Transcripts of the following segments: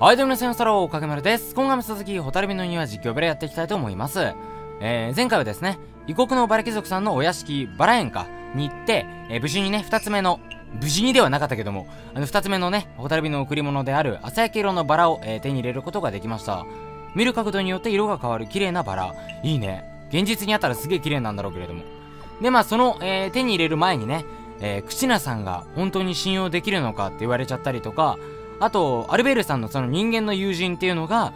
はい、どうも皆さん、サロー、かけまるです。今回も続き、ホタルビの庭実況ブラやっていきたいと思います。えー、前回はですね、異国のバラ貴族さんのお屋敷、バラ園か、に行って、えー、無事にね、二つ目の、無事にではなかったけども、あの、二つ目のね、ホタルビの贈り物である、朝焼け色のバラを、えー手に入れることができました。見る角度によって色が変わる綺麗なバラ。いいね。現実にあったらすげえ綺麗なんだろうけれども。で、まあ、その、えー手に入れる前にね、えー、クチナさんが本当に信用できるのかって言われちゃったりとか、あと、アルベールさんのその人間の友人っていうのが、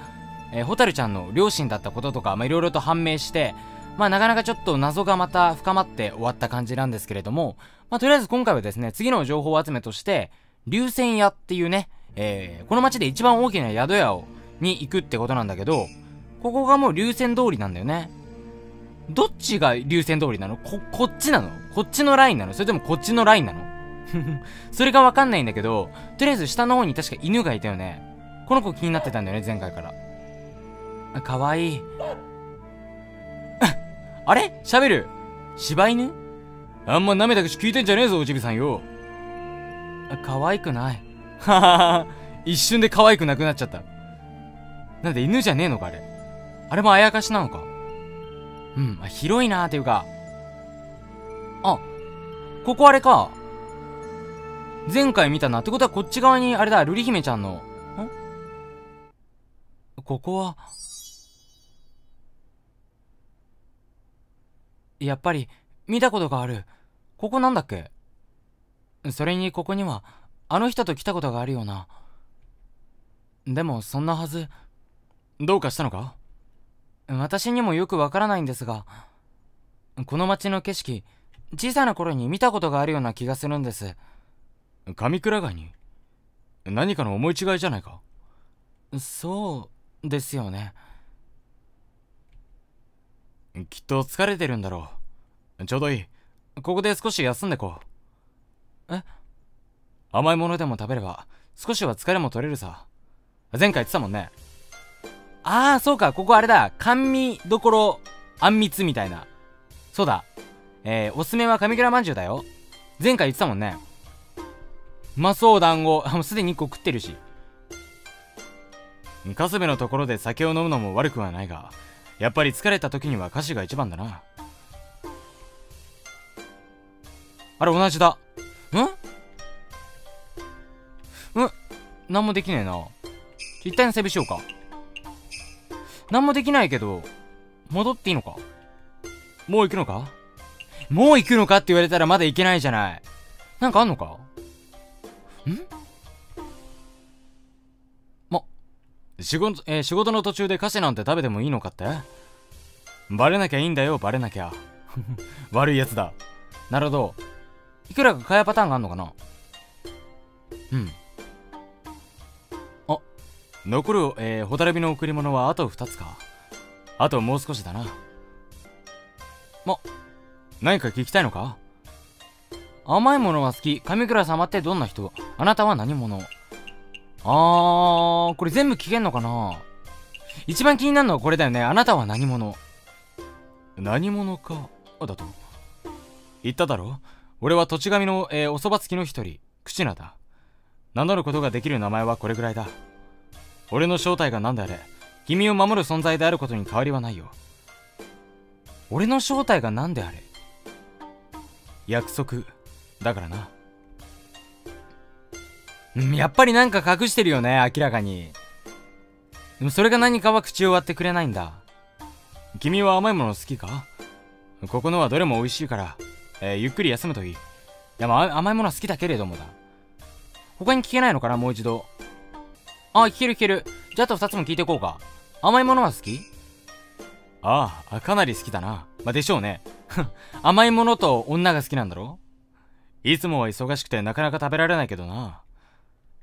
えー、ホタルちゃんの両親だったこととか、まあ、いろいろと判明して、まあ、なかなかちょっと謎がまた深まって終わった感じなんですけれども、まあ、とりあえず今回はですね、次の情報集めとして、流泉屋っていうね、えー、この町で一番大きな宿屋を、に行くってことなんだけど、ここがもう流泉通りなんだよね。どっちが流泉通りなの？こ、こっちなの？こっちのラインなの？それともこっちのラインなの？それがわかんないんだけど、とりあえず下の方に確か犬がいたよね。この子気になってたんだよね、前回から。あ、かわいい。あれ？喋る？柴犬？あんま舐めた口聞いてんじゃねえぞ、おちびさんよ。あ、可愛くない。ははは。一瞬で可愛くなくなっちゃった。なんで犬じゃねえのか、あれ。あれもあやかしなのか。うん、広いなーっていうか。あ、ここあれか。前回見たな。ってことはこっち側に、あれだ、瑠璃姫ちゃんの。んここは、やっぱり、見たことがある。ここなんだっけ？それにここには、あの人と来たことがあるような。でも、そんなはず。どうかしたのか？私にもよくわからないんですが、この街の景色、小さな頃に見たことがあるような気がするんです。上倉ガニ何かの思い違いじゃないか？そうですよね。きっと疲れてるんだろうちょうどいいここで少し休んでこうえ？甘いものでも食べれば少しは疲れも取れるさ前回言ってたもんねああ、そうか、ここあれだ。甘味どころ、あんみつみたいな。そうだ。えー、おすすめは上倉まんじゅうだよ。前回言ってたもんね。うまそう、団子。あ、もうすでに1個食ってるし。カスベのところで酒を飲むのも悪くはないがやっぱり疲れた時には菓子が一番だなあれ、同じだ。ん？うん？なんもできねえな。一旦セーブしようか。なんもできないけど、戻っていいのか？もう行くのか？もう行くのかって言われたらまだ行けないじゃない。なんかあんのか？ん？仕事,、えー仕事の途中で菓子なんて食べてもいいのかって？バレなきゃいいんだよバレなきゃ。悪いやつだ。なるほど。いくらか買えパターンがあんのかな？うん。あ残る、えー、ホタルビの贈り物はあと2つか。あともう少しだな。ま何か聞きたいのか？甘いものが好き。上倉様ってどんな人？あなたは何者？あー、これ全部聞けんのかな？一番気になるのはこれだよね。あなたは何者？何者か？だと？言っただろ？俺は土地神の、えーおそばつきの一人。クチナだ。名乗ることができる名前はこれぐらいだ。俺の正体が何であれ？君を守る存在であることに変わりはないよ。俺の正体が何であれ？約束。だからな、やっぱりなんか隠してるよね、明らかに。でもそれが何かは口を割ってくれないんだ。君は甘いもの好きか？ここのはどれも美味しいから、えーゆっくり休むといいいや、まあ、甘いものは好きだけれどもだ。他に聞けないのかな、もう一度。あ、聞ける聞ける。じゃああと二つも聞いていこうか。甘いものは好き？ああかなり好きだなまあでしょうね甘いものと女が好きなんだろ？いつもは忙しくてなかなか食べられないけどな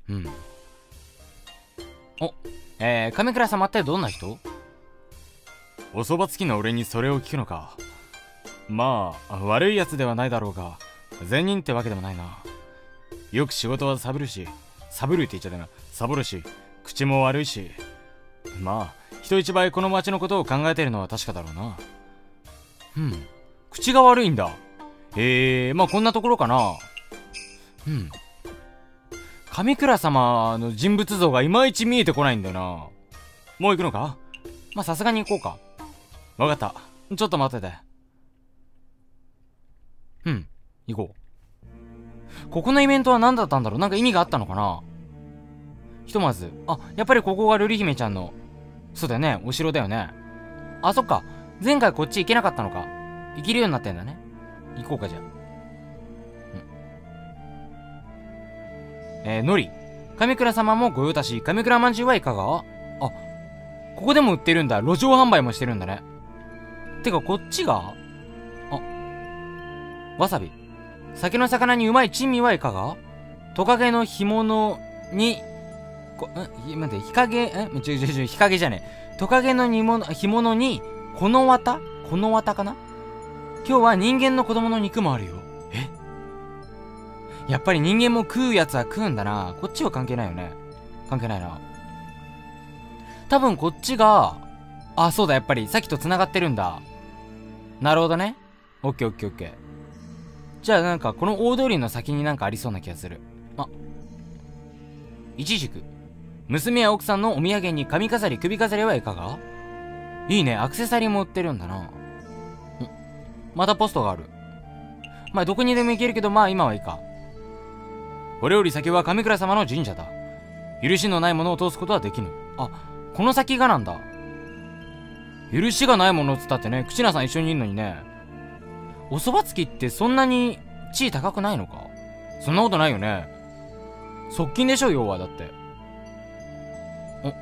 うん。お、えー、亀倉様ってどんな人？おそばつきの俺にそれを聞くのかまあ悪いやつではないだろうが善人ってわけでもないなよく仕事はサブるしサブるって言っちゃったなサボるし口も悪いしまあ人一倍この町のことを考えてるのは確かだろうなうん。口が悪いんだ。へえ、まあこんなところかな。うん。神倉様の人物像がいまいち見えてこないんだよな。もう行くのか？まあ、さすがに行こうか。わかった。ちょっと待ってて。うん。行こう。ここのイベントは何だったんだろう？なんか意味があったのかな？ひとまず。あ、やっぱりここが瑠璃姫ちゃんの。そうだよね。お城だよね。あ、そっか。前回こっち行けなかったのか。行けるようになってんだね。行こうか、じゃあ。えー、のり。神倉様もご用達し、神倉まんじゅうはいかが？あ、ここでも売ってるんだ。路上販売もしてるんだね。てか、こっちが？あ、わさび。酒の魚にうまい珍味はいかが？トカゲの干物に、こ、ん待って、日陰、えちょちょちょ、日陰じゃねえ。トカゲの煮物、干物に、この綿？この綿かな？今日は人間の子供の肉もあるよ。え？やっぱり人間も食うやつは食うんだな。こっちは関係ないよね。関係ないな。多分こっちが、あ、そうだ、やっぱり。さっきと繋がってるんだ。なるほどね。オッケーオッケーオッケー。じゃあなんか、この大通りの先になんかありそうな気がする。あ。いちじく。娘や奥さんのお土産に髪飾り、首飾りはいかが？いいね。アクセサリーも売ってるんだな。またポストがある。まあ、どこにでも行けるけど、まあ、今はいいか。これより先は神倉様の神社だ。許しのないものを通すことはできぬ。あ、この先がなんだ。許しがないものつったってね、口なさん一緒にいるのにね。おそばつきってそんなに地位高くないのかそんなことないよね。側近でしょ、要は、だって。お。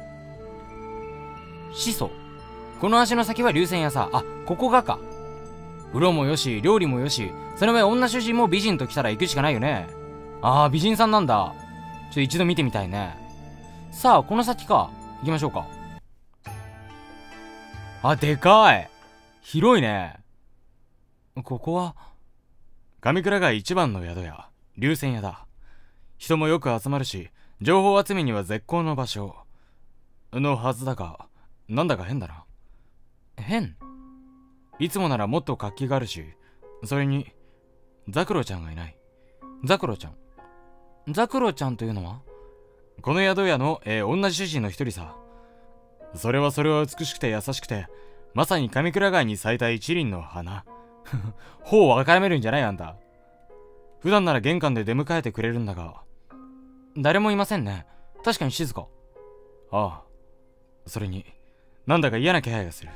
始祖。この足の先は流線屋さ。あ、ここがか。風呂もよし、料理もよし、その上女主人も美人と来たら行くしかないよね。ああ、美人さんなんだ。ちょっと一度見てみたいね。さあ、この先か。行きましょうか。あ、でかい広いね。ここは？上倉が一番の宿屋、流線屋だ。人もよく集まるし、情報集めには絶好の場所。のはずだが、なんだか変だな。変？いつもならもっと活気があるし、それに、ザクロちゃんがいない。ザクロちゃんザクロちゃんというのはこの宿屋の、えー、女主人の一人さ。それはそれは美しくて優しくて、まさに上倉街に咲いた一輪の花。頬を赤めるんじゃないあんた。普段なら玄関で出迎えてくれるんだが。誰もいませんね。確かに静か。ああ。それに、なんだか嫌な気配がする。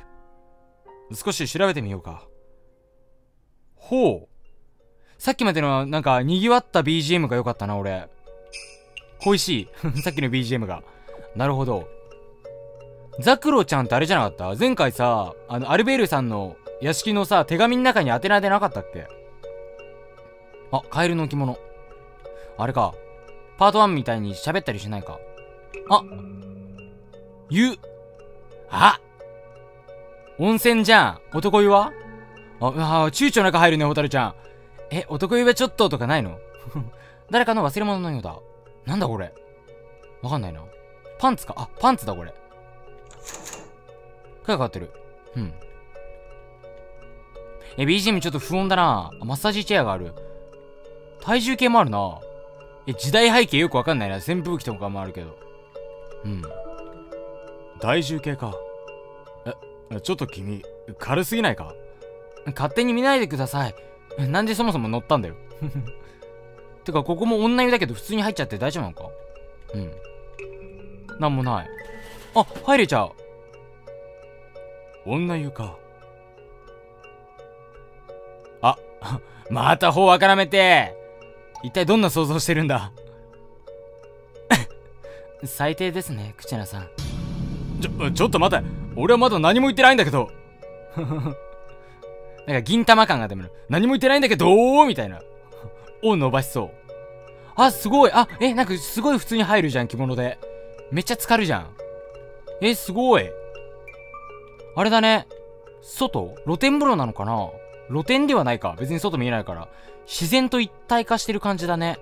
少し調べてみようか。ほう。さっきまでのなんか賑わった BGM が良かったな、俺。恋しい。さっきの BGM が。なるほど。ザクロちゃんってあれじゃなかった？前回さ、あの、アルベールさんの屋敷のさ、手紙の中に宛名でなかったっけ？あ、カエルの置物。あれか。パート1みたいに喋ったりしないか。あ湯。あ温泉じゃん。男湯は？あ、あ、躊躇なく入るね、ホタルちゃん。え、男湯はちょっととかないの？誰かの忘れ物のようだ。なんだこれ？わかんないな。パンツか？あ、パンツだこれ。声かかってる。うん。え、BGM ちょっと不穏だな。マッサージチェアがある。体重計もあるな。え、時代背景よくわかんないな。扇風機とかもあるけど。うん。体重計か。ちょっと君、軽すぎないか？勝手に見ないでください。なんでそもそも乗ったんだよ？てか、ここも女湯だけど普通に入っちゃって大丈夫なのか？うん。なんもない。あ、入れちゃう。女湯か。あ、また方わからめて。一体どんな想像してるんだ？最低ですね、クチナさん。ちょ、ちょっと待て。俺はまだ何も言ってないんだけど。なんか銀玉感が出る。何も言ってないんだけどーみたいな。を伸ばしそう。あ、すごい。あ、え、なんかすごい普通に入るじゃん、着物で。めっちゃ浸かるじゃん。え、すごい。あれだね。外？露天風呂なのかな？露天ではないか。別に外見えないから。自然と一体化してる感じだね。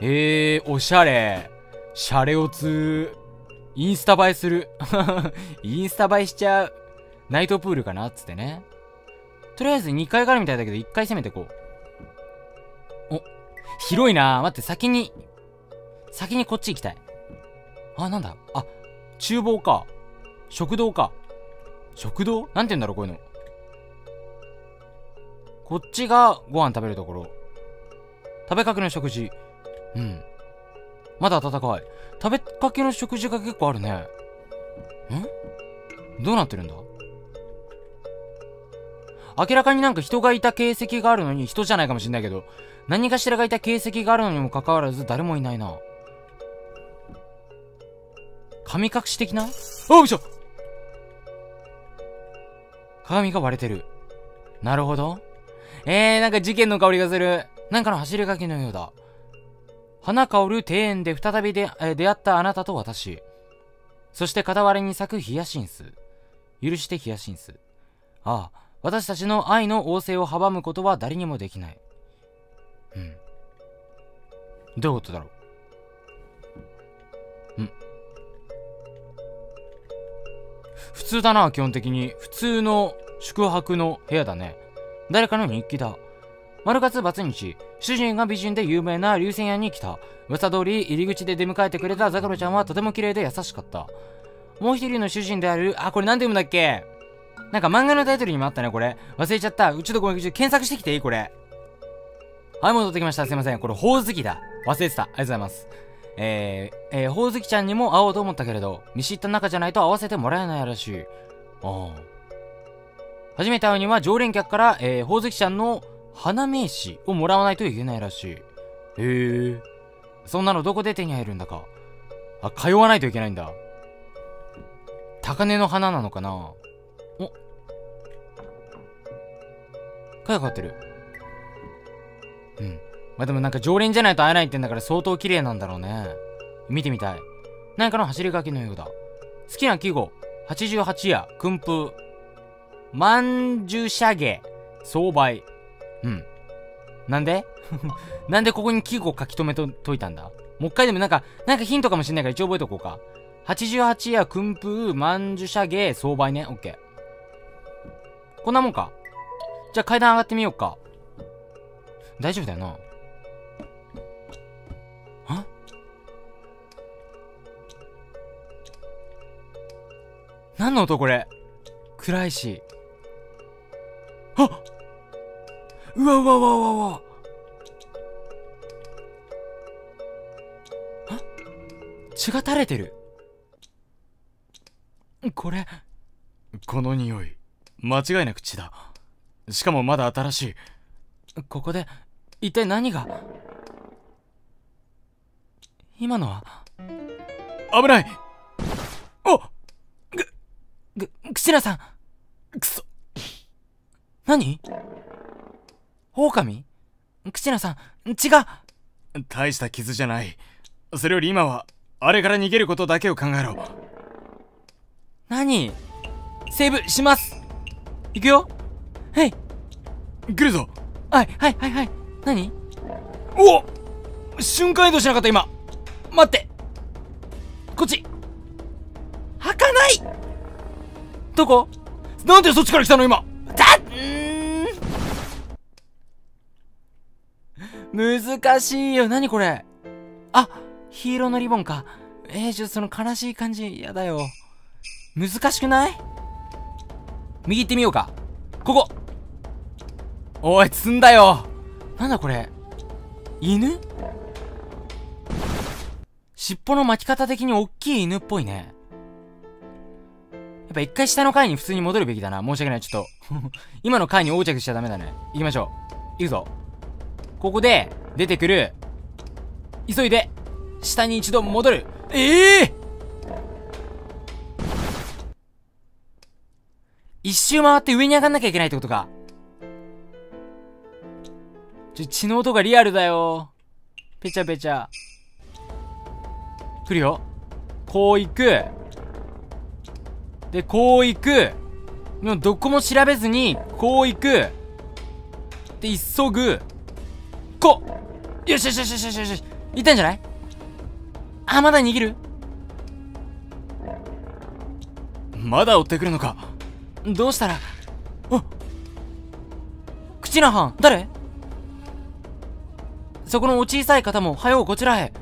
えー、おしゃれ。シャレオツインスタ映えする。インスタ映えしちゃう。ナイトプールかなつってね。とりあえず2階からみたいだけど1階攻めてこう。お、広いな待って、先に、先にこっち行きたい。あ、なんだあ、厨房か。食堂か。食堂？なんて言うんだろう、こういうの。こっちがご飯食べるところ。食べかけの食事。うん。まだ温かい。食べかけの食事が結構あるね。んどうなってるんだ？明らかになんか人がいた形跡があるのに、人じゃないかもしんないけど、何かしらがいた形跡があるのにもかかわらず誰もいないな。神隠し的な？おうしょ鏡が割れてる。なるほど。えー、なんか事件の香りがする。なんかの走り書きのようだ。花香る庭園で再びで、えー、出会ったあなたと私。そして傍らに咲くヒヤシンス。許してヒヤシンス。ああ、私たちの愛の旺盛を阻むことは誰にもできない。うん。どういうことだろうん普通だな、基本的に。普通の宿泊の部屋だね。誰かの日記だ。丸月バツ日、主人が美人で有名な流線屋に来た。噂通り入り口で出迎えてくれたザクロちゃんはとても綺麗で優しかった。もう一人の主人である、あ、これなんて読むんだっけ？なんか漫画のタイトルにもあったね、これ。忘れちゃった。うちとごめん、検索してきていい？これ。はい、戻ってきました。すいません。これ、ほおずきだ。忘れてた。ありがとうございます。えー、えー、ほおずきちゃんにも会おうと思ったけれど、見知った仲じゃないと会わせてもらえないらしい。ああ。初めて会うには常連客から、えー、ほおずきちゃんの花名刺をもらわないといけないらしい。へえ。そんなのどこで手に入るんだか。あ、通わないといけないんだ。高根の花なのかなお。かやかってる。うん。まあ、でもなんか常連じゃないと会えないってんだから相当綺麗なんだろうね。見てみたい。何かの走り書きのようだ。好きな季語。88夜、訓風。まんじゅしゃげ。相倍。うん。なんで？なんでここに季語書き留めとといたんだ？もう一回でもなんか、なんかヒントかもしんないから一応覚えとこうか。88夜、訓風、まんじゅしゃげ、相倍ね？オッケー。こんなもんか。じゃあ階段上がってみようか。大丈夫だよな。あ？何の音これ？暗いし。あっうわうわうわうわうわ血が垂れてる。これ。この匂い。間違いなく血だ。しかもまだ新しい。ここで、一体何が？今のは？危ないおく、くしなさんくそ何？狼？くしなさん血が大した傷じゃない。それより今はあれから逃げることだけを考えろ。何？セーブします。行くよ。はい来るぞ。はいはいはいはい。何？お瞬間移動しなかった今。待って。こっち。開かない。どこ？なんでそっちから来たの今だ難しいよ。何これ？あヒーローのリボンか。えー、ちょっとその悲しい感じやだよ。難しくない？右行ってみようか。ここ。おい積んだよ。なんだこれ？犬？尻尾の巻き方的に大きい犬っぽいね。やっぱ一回下の階に普通に戻るべきだな。申し訳ない。ちょっと。今の階に横着しちゃダメだね。行きましょう。行くぞ。ここで、出てくる。急いで、下に一度戻る。ええー、一周回って上に上がんなきゃいけないってことか。ちょ、血の音がリアルだよ。ぺちゃぺちゃ。来るよ。こう行く。で、こう行く。もうどこも調べずに、こう行く。で、急ぐ。こよしよしよしよしよしよし。いったんじゃない？あまだ逃げる？まだ追ってくるのか。どうしたら？あクチナハン誰？そこのお小さい方もはようこちらへ。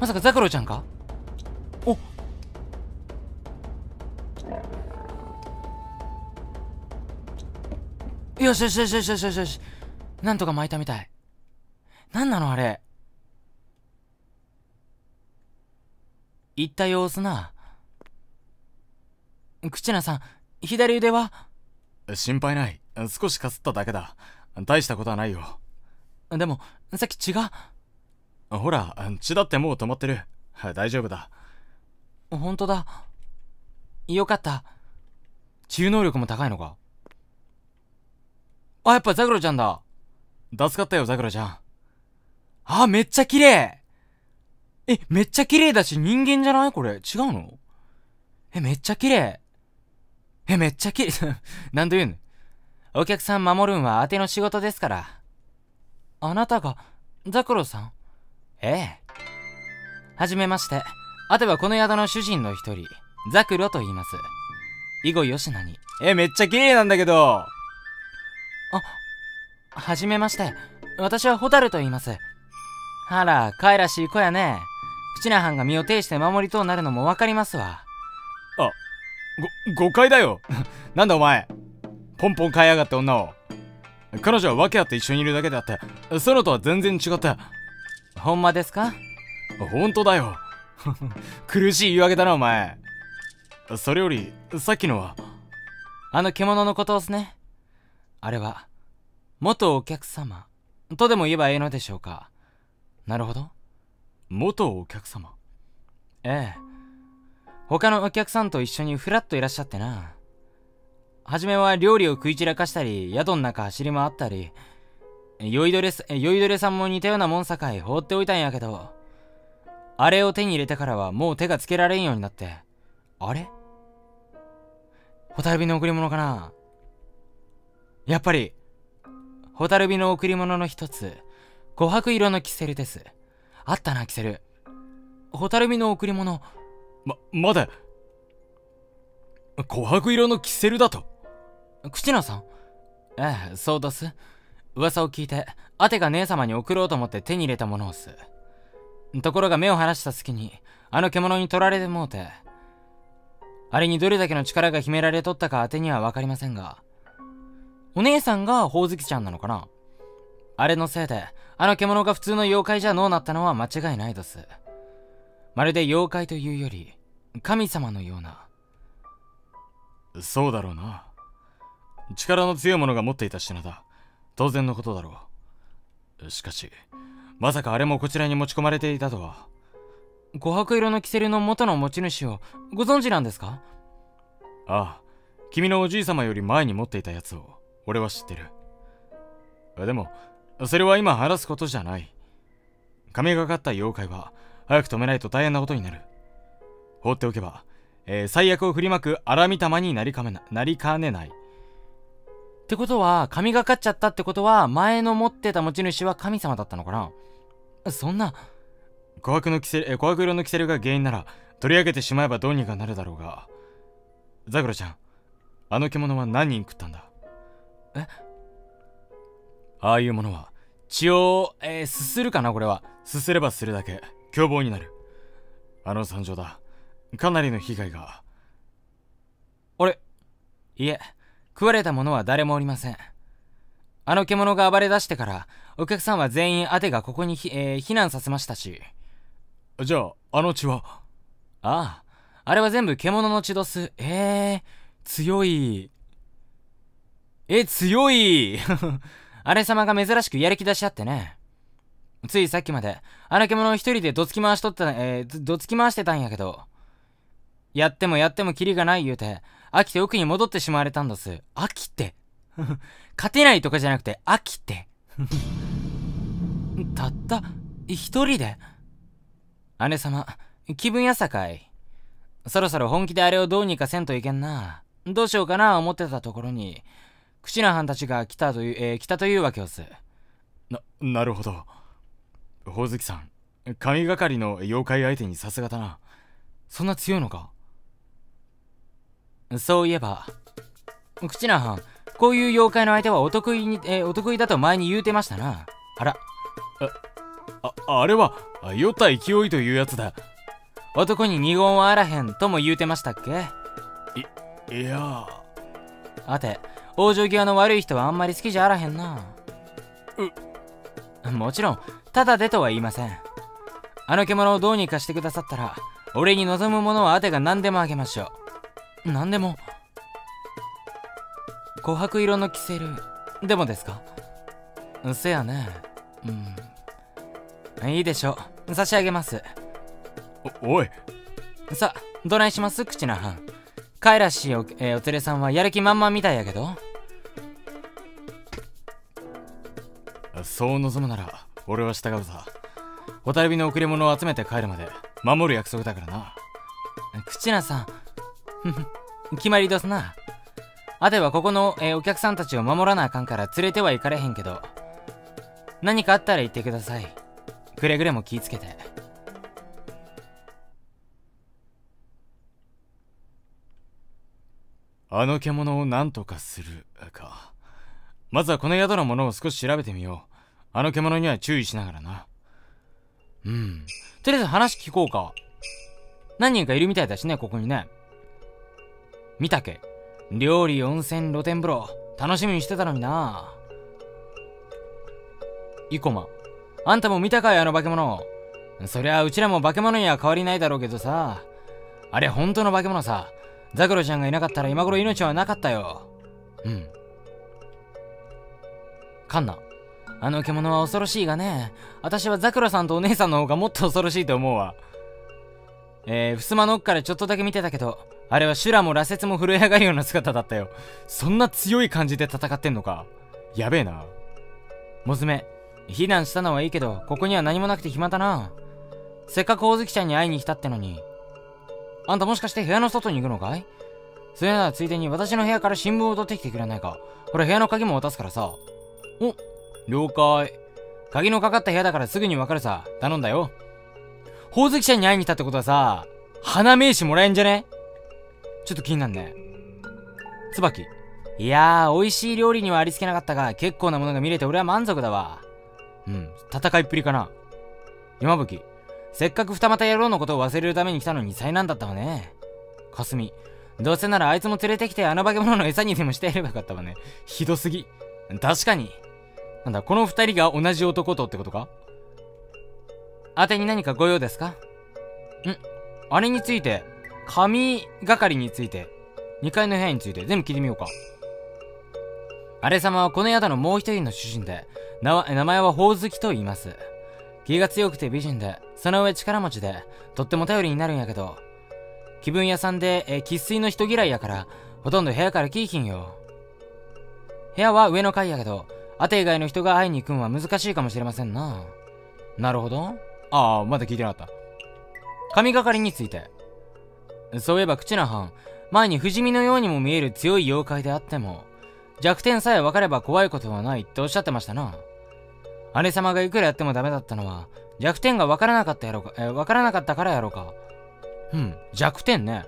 まさかザクロちゃんか？よしよしよしよしよしよし。よしなんとか巻いたみたい。なんなのあれ。言った様子な。口なさん左腕は？心配ない。少しかすっただけだ。大したことはないよ。でもさっき血が？ほら血だってもう止まってる。大丈夫だ。本当だ。よかった。治癒能力も高いのか？あやっぱザクロちゃんだ。助かったよザクロちゃん。あめっちゃ綺麗。えめっちゃ綺麗だし人間じゃない？これ。違うの？えめっちゃ綺麗。えめっちゃ綺麗。なんと言うの？お客さん守るんは当ての仕事ですから。あなたがザクロさん？ええ。はじめまして。あてはこの宿の主人の一人。ザクロと言います。以後吉名に。えめっちゃ綺麗なんだけど。あはじめまして。私はホタルと言います。あらかいらしい子やね。口な藩が身を挺して守りとなるのも分かりますわ。あご誤解だよ。なんだお前。ポンポン買いやがって女を。彼女は訳あって一緒にいるだけであってソロとは全然違ったほんまですか？本当だよ。苦しい言い訳だなお前。それよりさっきのは？あの獣のことをすねあれは元お客様とでも言えばええのでしょうか？なるほど。元お客様。ええ。他のお客さんと一緒にフラッといらっしゃってな。初めは料理を食い散らかしたり宿の中走り回ったり酔いどれ酔いどれさんも似たようなもんさかい放っておいたんやけどあれを手に入れてからはもう手がつけられんようになって。あれ？ホタルビの贈り物かな？やっぱりホタルビの贈り物の一つ琥珀色のキセルです。あったなキセル。ホタルビの贈り物ままだ琥珀色のキセルだと？口野さん。ええそうどす。噂を聞いてアテが姉様に送ろうと思って手に入れたものをす。ところが目を離した隙にあの獣に取られてもうてあれにどれだけの力が秘められとったか当てには分かりませんがお姉さんがほおずきちゃんなのかな？あれのせいであの獣が普通の妖怪じゃのうなったのは間違いないです。まるで妖怪というより神様のような。そうだろうな。力の強い者が持っていた品だ。当然のことだろう。しかしまさかあれもこちらに持ち込まれていたとは。琥珀色のキセルの元の持ち主をご存知なんですか？ああ君のおじい様より前に持っていたやつを俺は知ってる。でもそれは今話すことじゃない。神がかった妖怪は早く止めないと大変なことになる。放っておけば、えー、最悪を振りまく荒御霊になりかめななりかねない。ってことは神がかっちゃったってことは前の持ってた持ち主は神様だったのかな。そんな琥珀のキセル、え琥珀色のキセルが原因なら取り上げてしまえばどうにかなるだろうが。ザクロちゃんあの獣は何人食ったんだ？え？ああいうものは血を、えー、すするかなこれは。すすればするだけ。凶暴になる。あの惨状だ。かなりの被害が。あれいえ食われた者は誰もおりません。あの獣が暴れ出してからお客さんは全員アテがここに、えー、避難させましたし。じゃああの血は？ああ。あれは全部獣の血どす。えー、強い。え強い。あれ様が珍しくやる気出しあってね。ついさっきまであの獣を一人でどつき回しとった、えー、どつき回してたんやけど。やってもやってもキリがない言うて飽きて奥に戻ってしまわれたんです。飽きて。勝てないとかじゃなくて、飽きて。たった一人で。姉様、気分やさかい。そろそろ本気であれをどうにかせんといけんな。どうしようかな思ってたところに、口な藩たちが来たという、えー、来たというわけです。な、なるほど。ほおずきさん、神がかりの妖怪相手にさすがだな。そんな強いのか？そういえば、口なはん、こういう妖怪の相手はお得意に、えー、お得意だと前に言うてましたな。あら。ああれは酔った勢いというやつだ男に二言はあらへんとも言うてましたっけ？いいやあて往生際の悪い人はあんまり好きじゃあらへんな。もちろんただでとは言いません。あの獣をどうにかしてくださったら俺に望むものはあてが何でもあげましょう。何でも。琥珀色のキセルでもですか？せやね。うん。いいでしょう。差し上げます。おおい。さどないします？口なはんカイラシお,、えー、お連れさんはやる気満々みたいやけど。そう望むなら俺は従うさホタルビの贈り物を集めて帰るまで守る約束だからな。口なさん。決まりどすな。あてはここの、えー、お客さんたちを守らなあかんから連れては行かれへんけど。何かあったら言ってください。くれぐれも気ぃつけてあの獣を何とかするか。まずはこの宿のものを少し調べてみよう。あの獣には注意しながらな。うん。とりあえず話聞こうか。何人かいるみたいだしねここにね。見たけ。料理温泉露天風呂。楽しみにしてたのにな。生駒あんたも見たかいあの化け物。そりゃうちらも化け物には変わりないだろうけどさ。あれ本当の化け物さ。ザクロちゃんがいなかったら今頃命はなかったよ。うん。カンナ。あの獣は恐ろしいがね。私はザクロさんとお姉さんの方がもっと恐ろしいと思うわ。えー、襖の奥からちょっとだけ見てたけど、あれは修羅も羅刹も震え上がるような姿だったよ。そんな強い感じで戦ってんのか。やべえな。モズメ、避難したのはいいけど、ここには何もなくて暇だな。せっかく大月ちゃんに会いに来たってのに、あんたもしかして部屋の外に行くのかい？それならついでに私の部屋から新聞を取ってきてくれないか？これ部屋の鍵も渡すからさ。お、了解。鍵のかかった部屋だからすぐにわかるさ。頼んだよ。宝石社に会いに来たってことはさ、花名刺もらえんじゃね？ちょっと気になんね。椿。いやー、美味しい料理にはありつけなかったが、結構なものが見れて俺は満足だわ。うん、戦いっぷりかな。山吹。せっかく二股野郎のことを忘れるために来たのに災難だったわね。かすみ。どうせならあいつも連れてきてあの化け物の餌にでもしてやればよかったわね。ひどすぎ。確かに。なんだ、この二人が同じ男とってことか？あてに何かご用ですか？ん？あれについて、神係について、2階の部屋について全部聞いてみようか。あれ様はこの宿のもう一人の主人で、名前は宝月と言います。気が強くて美人で、その上力持ちで、とっても頼りになるんやけど、気分屋さんで、え生粋の人嫌いやから、ほとんど部屋から来いひんよ。部屋は上の階やけど、あて以外の人が会いに行くんは難しいかもしれませんな。なるほど。ああ、まだ聞いてなかった。神がかりについて。そういえば、口な藩、前に不死身のようにも見える強い妖怪であっても、弱点さえ分かれば怖いことはないっておっしゃってましたな。姉様がいくらやってもダメだったのは、弱点が分からなかったやろうか、えー、分からなかったからやろうか。うん、弱点ね。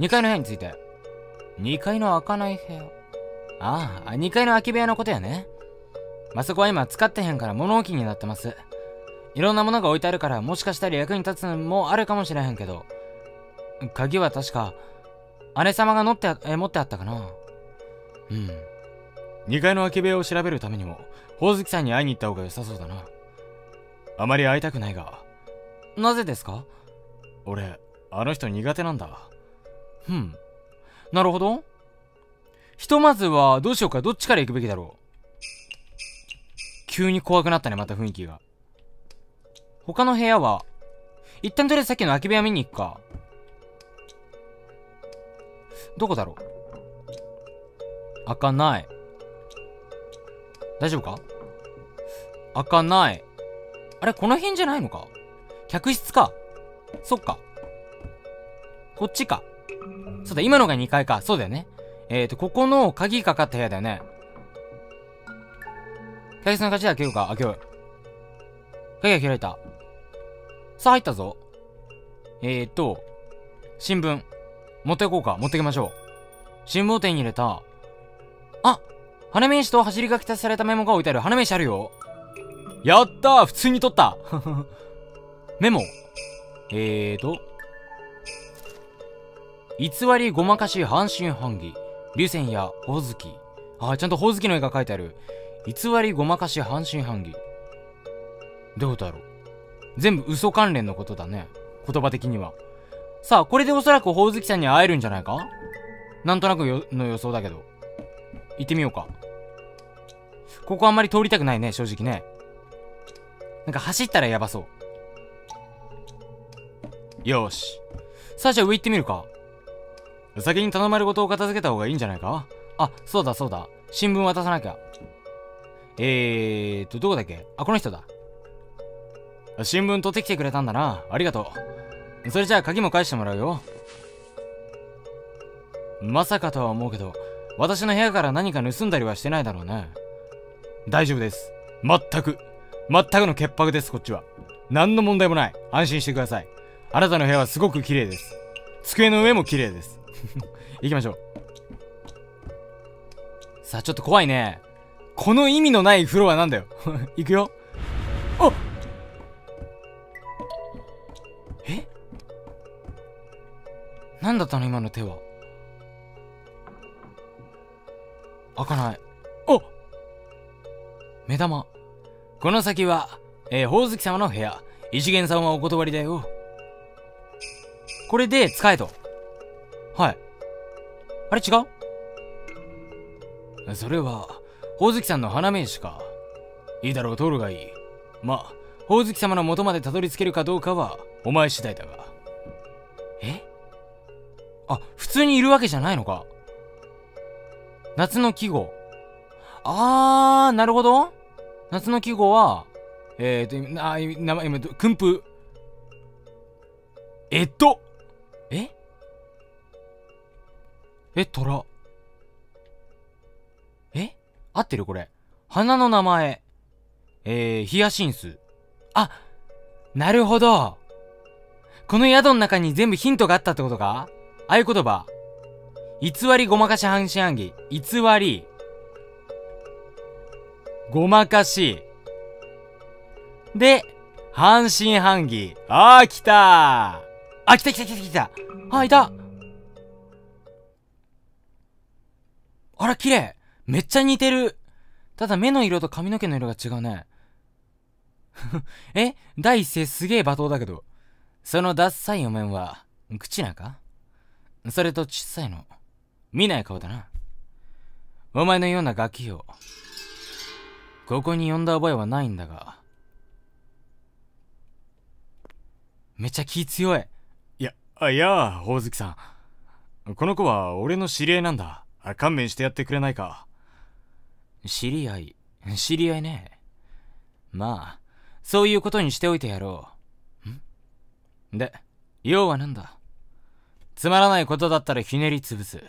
2階の部屋について。2階の開かない部屋。ああ、2階の空き部屋のことやね。まあ、そこは今使ってへんから物置になってます。いろんなものが置いてあるから、もしかしたら役に立つのもあるかもしれへんけど。鍵は確か、姉様が乗ってえ持ってあったかな。うん。2階の空き部屋を調べるためにも、ほおずきさんに会いに行った方が良さそうだな。あまり会いたくないが。なぜですか？俺、あの人苦手なんだ。ふん。なるほど。ひとまずは、どうしようか、どっちから行くべきだろう。急に怖くなったね、また雰囲気が。他の部屋は、一旦とりあえずさっきの空き部屋見に行くか。どこだろう？開かない。大丈夫か？開かない。あれこの辺じゃないのか？客室か？そっか。こっちか。そうだ、今のが2階か。そうだよね。え、ー、と、ここの鍵かかった部屋だよね。客室の勝ちだ、開けようか？開けよう。鍵が開いた。さあ、入ったぞ。えーと、新聞。持っていこうか。持ってきましょう。新聞を手に入れた。あ花名刺と走り書きされたメモが置いてある。花名刺あるよ。やった普通に取った メモ。えーと。偽りごまかし半信半疑。竜泉やほおずき。あ、ちゃんとほおずきの絵が描いてある。偽りごまかし半信半疑。どうだろう全部嘘関連のことだね。言葉的には。さあ、これでおそらくほおずきさんに会えるんじゃないか？なんとなくの予想だけど。行ってみようか。ここあんまり通りたくないね、正直ね。なんか走ったらやばそう。よし。さあ、じゃあ上行ってみるか。先に頼まれ事を片付けた方がいいんじゃないか？あ、そうだそうだ。新聞渡さなきゃ。えーと、どこだっけ？あ、この人だ。新聞取ってきてくれたんだな。ありがとう。それじゃあ鍵も返してもらうよ。まさかとは思うけど、私の部屋から何か盗んだりはしてないだろうね。大丈夫です。全く。全くの潔白です、こっちは。何の問題もない。安心してください。あなたの部屋はすごく綺麗です。机の上も綺麗です。行きましょう。さあ、ちょっと怖いね。この意味のない風呂はなんだよ。行くよ。あえ？何だったの今の手は？開かない。あ目玉。この先は、えー、ほおずき様の部屋。一元さんはお断りだよ。これで使えと。はい。あれ違う？それは、ほおずきさんの花名詞か。いいだろう、通るがいい。まあ、ほおずき様の元までたどり着けるかどうかは、お前次第だが。え？あ、普通にいるわけじゃないのか。夏の季語。あー、なるほど。夏の季語は、えーと、あ、名前、今、訓風。えっと、え？え、虎。え？合ってるこれ。花の名前。えー、ヒヤシンス。あ、なるほど。この宿の中に全部ヒントがあったってことか？合言葉。偽りごまかし半信半疑。偽り。ごまかし。で、半信半疑。あー、来たあ、来た来た来た来た。あ、いた。あら、綺麗。めっちゃ似てる。ただ目の色と髪の毛の色が違うね。え？第一声すげえ罵倒だけど。そのダッサいお面は、口なんかそれとちっさいの。見ない顔だな。お前のようなガキを、ここに呼んだ覚えはないんだが。めっちゃ気強い。いや、あ、いや、ほおずきさん。この子は俺の知り合いなんだ。勘弁してやってくれないか。知り合い、知り合いね。まあ、そういうことにしておいてやろう。ん？で、要は何だ？つまらないことだったらひねり潰す。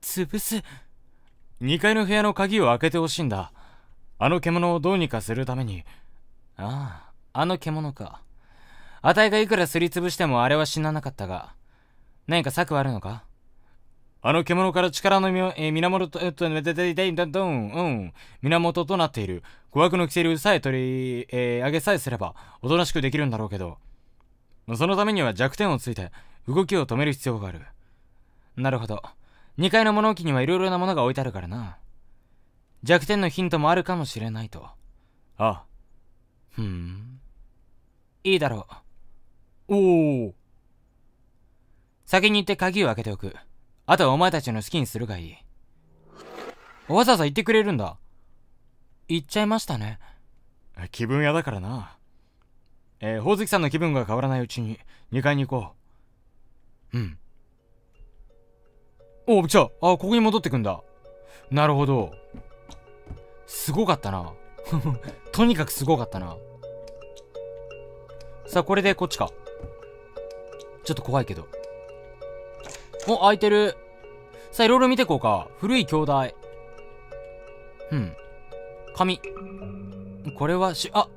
潰す2階の部屋の鍵を開けてほしいんだ。あの獣をどうにかするために。ああ、あの獣か。あたいがいくらすりつぶしてもあれは死ななかったが。何か策はあるのか？あの獣から力の、えー、源と、えっと、ででででどん、うん、源となっている琥珀の規制さえ取り、えー、上げさえすれば、おとなしくできるんだろうけど、そのためには弱点をついて、動きを止める必要がある。なるほど。2階の物置にはいろいろなものが置いてあるからな。弱点のヒントもあるかもしれないと。ああ。ふん。いいだろう。おお。先に行って鍵を開けておく。あとはお前たちの好きにするがいい。わざわざ言ってくれるんだ。言っちゃいましたね。気分屋だからな。えー、ほおずきさんの気分が変わらないうちに2階に行こう。うん。お、来た。あ、ここに戻ってくんだ。なるほど。すごかったな。とにかくすごかったな。さあ、これでこっちか。ちょっと怖いけど。お、開いてる。さあ、いろいろ見てこうか。古い兄弟。うん。紙。これはし、あ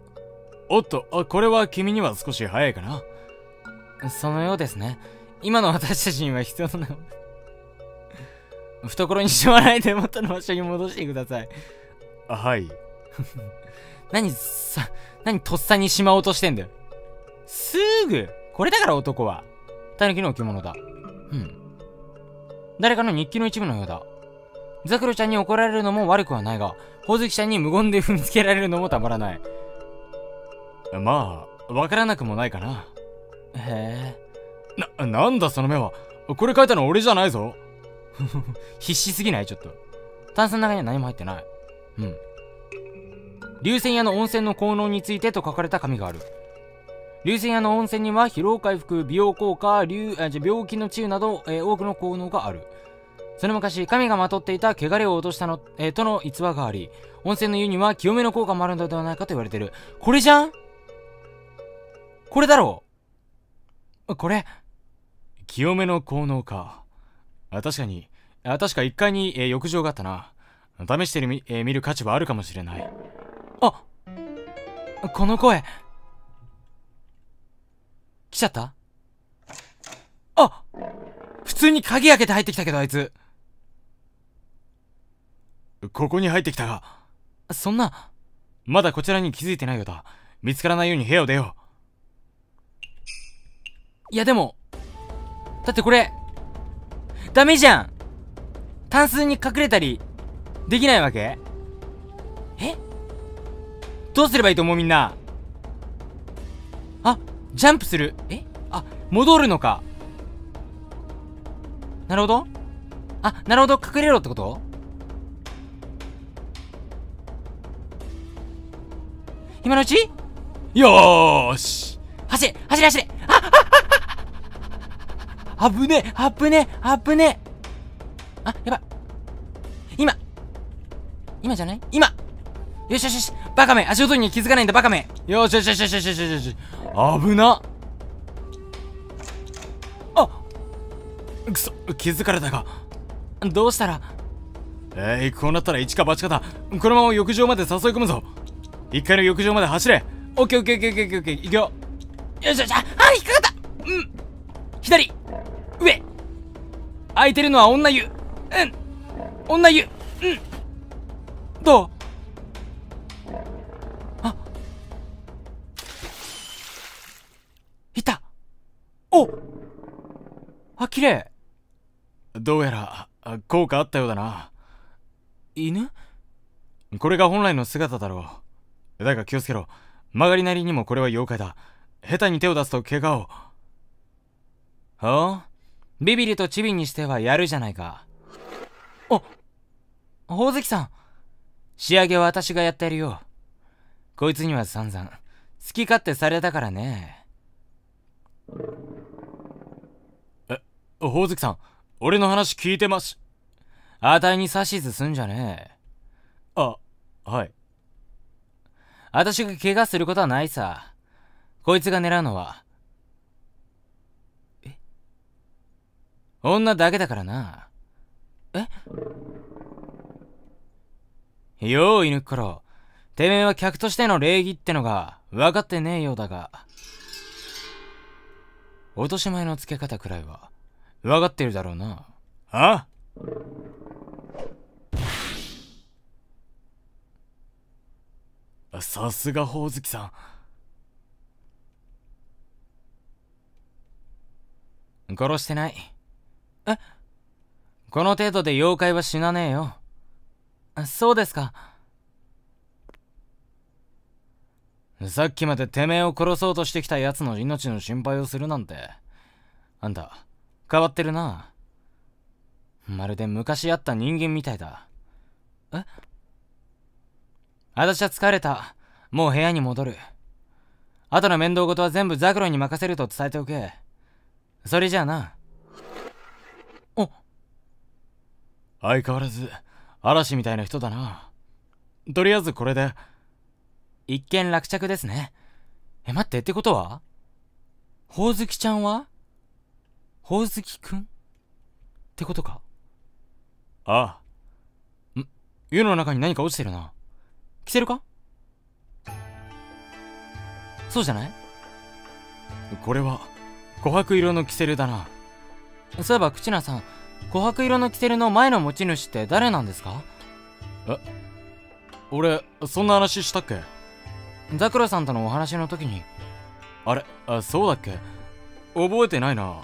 おっと、あ、これは君には少し早いかな。そのようですね。今の私たちには必要な懐にしまないで元の場所に戻してください。あ、はい。何さ、何とっさにしまおうとしてんだよ。すぐこれだから男は。タヌキの置物だ。うん。誰かの日記の一部のようだ。ザクロちゃんに怒られるのも悪くはないが、ほおずきちゃんに無言で踏みつけられるのもたまらない。まあ、わからなくもないかな。へえ。な、なんだその目は。これ書いたの俺じゃないぞ。必死すぎない？ちょっと。タンスの中には何も入ってない。うん。流泉屋の温泉の効能についてと書かれた紙がある。流泉屋の温泉には疲労回復、美容効果、流あじゃ病気の治癒など、えー、多くの効能がある。その昔、神がまとっていた汚れを落としたの、えー、との逸話があり、温泉の湯には清めの効果もあるのではないかと言われてる。これじゃん？これだろう？これ？清めの効能か。あ確かに、あ確か1階に、えー、浴場があったな。試してみ、えー、見る価値はあるかもしれない。あこの声。来ちゃった？あ普通に鍵開けて入ってきたけど、あいつ。ここに入ってきたが。そんな。まだこちらに気づいてないようだ。見つからないように部屋を出よう。いやでも、だってこれ、ダメじゃん。タンスに隠れたり、できないわけ？え？どうすればいいと思うみんな？あ、ジャンプする。え？あ、戻るのか。なるほど。あ、なるほど、隠れろってこと？今のうち？よーし。走れ走れ走れ。あああぶねあぶねあぶねあ、やばい。今。今じゃない？今。よしよしよし。バカめ。足音に気づかないんだバカめ。よしよしよしよしよしよしよし危なあくそ気づかれたか。どうしたら？えい、こうなったら一か八かだ。このまま浴場まで誘い込むぞ。一階の浴場まで走れ。オッケーオッケーオッケーオッケーオッケーいくよ。よしよし。あ空いてるのは女湯。うん。女湯。うん。どう？あ。いた。お。あ綺麗。どうやら効果あったようだな。犬？これが本来の姿だろう。だが気をつけろ。曲がりなりにもこれは妖怪だ。下手に手を出すと怪我を。ほうビビリとチビにしてはやるじゃないか。あほおずきさん。仕上げは私がやってやるよ。こいつには散々。好き勝手されたからね。えほおずきさん俺の話聞いてます。あたいに指図すんじゃねえ。あはい。私が怪我することはないさ。こいつが狙うのは女だけだからな。え？よう犬っころてめえは客としての礼儀ってのが分かってねえようだが。落とし前の付け方くらいは分かってるだろうな。あ？さすがほおずきさん。殺してないえ？この程度で妖怪は死なねえよ。そうですか。さっきまでてめえを殺そうとしてきた奴の命の心配をするなんて。あんた変わってるな。まるで昔あった人間みたいだ。え？私は疲れた。もう部屋に戻る。後の面倒事は全部ザクロに任せると伝えておけ。それじゃあなお相変わらず嵐みたいな人だな。とりあえずこれで。一件落着ですね。え待ってってことは？ほおずきちゃんは？ほおずきくん？ってことか。ああ。ん？湯の中に何か落ちてるな。着せるか？そうじゃない？これは琥珀色のキセルだな。そういえばクチナさん琥珀色のキセルの前の持ち主って誰なんですか？え俺そんな話したっけ？ザクラさんとのお話の時に。あれあそうだっけ？覚えてないな。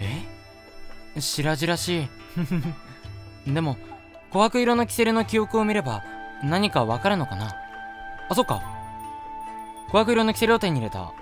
え？白々しい。でも琥珀色のキセルの記憶を見れば何かわかるのかな？あそっか。琥珀色のキセルを手に入れた